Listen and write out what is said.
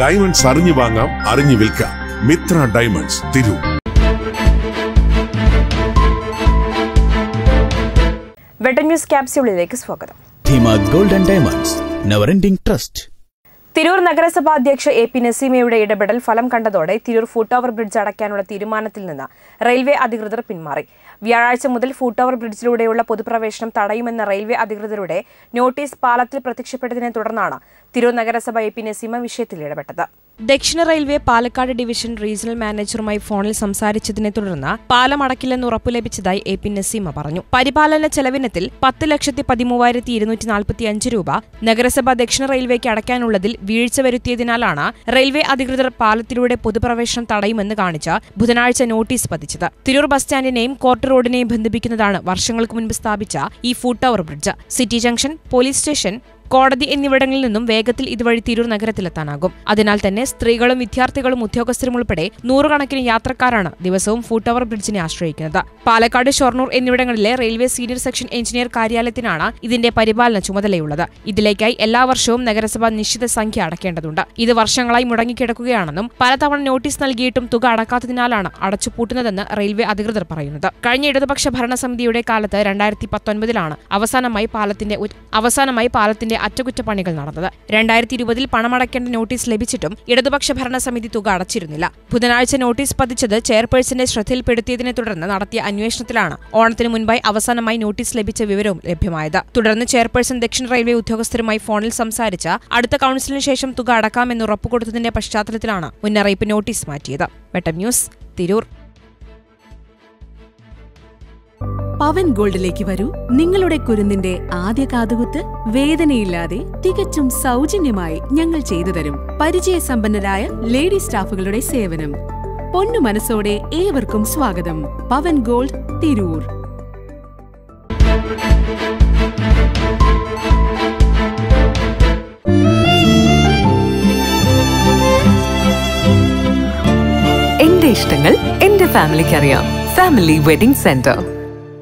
Diamonds അറിഞ്ഞു വാങ്ങാം അറിഞ്ഞു വിൽക്കാം. മിത്ര ഡയമണ്ട്സ് തിരു. വെട്ടൻ ന്യൂസ് ക്യാപ്സ്യൂളിലേക്ക് സ്വാഗതം. Golden diamonds never ending trust. Tirur നഗരസഭാ അധ്യക്ഷ എ പി നസീമയുടെ ഇടപെടൽ ഫലം കണ്ടതോടെ തിരൂർ ഫുട് ഓവർ ബ്രിഡ്ജ് അടയ്ക്കാനുള്ള തീരുമാനത്തിൽ നിന്ന് റെയിൽവേ അധികൃതർ പിന്മാറി. വ്യാഴാഴ്ച മുതൽ ഫുട് ഓവർ ബ്രിഡ്ജിലൂടെയുള്ള പൊതുപ്രവേശനം തടയുമെന്ന റെയിൽവേ അധികൃതരുടെ നോട്ടീസ് പാലത്തിൽ പ്രത്യക്ഷപ്പെട്ടതിനെ തുടർന്നാണ് തിരൂർ നഗരസഭ എ പി നസീമ വിഷയത്തിൽ ഇടപെട്ടത്. ദക്ഷിണ റെയിൽവേ പാലക്കാട് ഡിവിഷൻ റീജിയണൽ മാനേജറുമായി ഫോണിൽ സംസാരിച്ചതിനെ തുടർന്ന് പാലം അടക്കില്ലെന്ന് ഉറപ്പു ലഭിച്ചതായി എ പി നസീമ പറഞ്ഞു. പരിപാലന ചെലവിനത്തിൽ പത്ത് ലക്ഷത്തി പതിമൂവായിരത്തി ഇരുന്നൂറ്റി നാൽപ്പത്തി അഞ്ച് രൂപ നഗരസഭ ദക്ഷിണ റെയിൽവേക്ക് അടയ്ക്കാനുള്ളതിൽ വീഴ്ച വരുത്തിയതിനാലാണ് റെയിൽവേ അധികൃതർ പാലത്തിലൂടെ പൊതുപ്രവേശനം തടയുമെന്ന് കാണിച്ച് ബുധനാഴ്ച നോട്ടീസ് പതിച്ചത്. തിരൂർ ബസ് സ്റ്റാൻഡിനെയും കോർട്ട് റോഡിനെയും ബന്ധിപ്പിക്കുന്നതാണ് വർഷങ്ങൾക്ക് മുൻപ് സ്ഥാപിച്ച ഈ foot tower bridge. City junction police station കോടതി എന്നിവിടങ്ങളിൽ നിന്നും വേഗത്തിൽ ഇതുവഴി തിരൂർ നഗരത്തിലെത്താനാകും. അതിനാൽ തന്നെ സ്ത്രീകളും വിദ്യാർത്ഥികളും ഉദ്യോഗസ്ഥരും ഉൾപ്പെടെ നൂറുകണക്കിന് യാത്രക്കാരാണ് ദിവസവും ഫുട് ഓവർ ബ്രിഡ്ജിനെ ആശ്രയിക്കുന്നത്. പാലക്കാട് ഷൊർണൂർ എന്നിവിടങ്ങളിലെ റെയിൽവേ സീനിയർ സെക്ഷൻ എഞ്ചിനീയർ കാര്യാലയത്തിനാണ് ഇതിന്റെ പരിപാലന ചുമതലയുള്ളത്. ഇതിലേക്കായി എല്ലാ വർഷവും നഗരസഭ നിശ്ചിത സംഖ്യ അടക്കേണ്ടതുണ്ട്. ഇത് വർഷങ്ങളായി മുടങ്ങിക്കിടക്കുകയാണെന്നും പലതവണ നോട്ടീസ് നൽകിയിട്ടും തുക അടക്കാത്തതിനാലാണ് അടച്ചുപൂട്ടുന്നതെന്ന് റെയിൽവേ അധികൃതർ പറയുന്നത്. കഴിഞ്ഞ ഇടതുപക്ഷ ഭരണസമിതിയുടെ കാലത്ത് രണ്ടായിരത്തി പത്തൊൻപതിലാണ് അവസാനമായി പാലത്തിന്റെ അവസാനമായി പാലത്തിന്റെ അറ്റകുറ്റപ്പണികൾ നടന്നത്. രണ്ടായിരത്തി ഇരുപതിൽ പണമടയ്ക്കേണ്ട നോട്ടീസ് ലഭിച്ചിട്ടും ഇടതുപക്ഷ ഭരണസമിതി തുക അടച്ചിരുന്നില്ല. ബുധനാഴ്ച നോട്ടീസ് പതിച്ചത് ചെയർപേഴ്സന്റെ ശ്രദ്ധയിൽപ്പെടുത്തിയതിനെ തുടർന്ന് നടത്തിയ അന്വേഷണത്തിലാണ് ഓണത്തിന് മുൻപായി അവസാനമായി നോട്ടീസ് ലഭിച്ച വിവരവും ലഭ്യമായത്. തുടർന്ന് ചെയർപേഴ്സൺ ദക്ഷിണ റെയിൽവേ ഉദ്യോഗസ്ഥരുമായി ഫോണിൽ സംസാരിച്ച അടുത്ത കൌൺസിലിന് ശേഷം തുക അടക്കാമെന്ന് ഉറപ്പുകൊടുത്തതിന്റെ പശ്ചാത്തലത്തിലാണ് മുന്നറിയിപ്പ് നോട്ടീസ് മാറ്റിയത്. വെട്ടം ന്യൂസ് തിരൂർ. പവൻ ഗോൾഡിലേക്ക് വരൂ. നിങ്ങളുടെ കുരുന്നിന്റെ ആദ്യ കാതുകുത്ത് വേദനയില്ലാതെ തികച്ചും സൗജന്യമായി ഞങ്ങൾ ചെയ്തു തരും. പരിചയസമ്പന്നരായ ലേഡി സ്റ്റാഫുകളുടെ സേവനം. പൊന്നു മനസ്സോടെ ഏവർക്കും സ്വാഗതം. പവൻ ഗോൾഡ് തിരൂർ. എന്റെ ഇഷ്ടങ്ങൾ എന്റെ ഫാമിലിക്ക് അറിയാം ഫാമിലി വെഡിംഗ് സെന്റർ.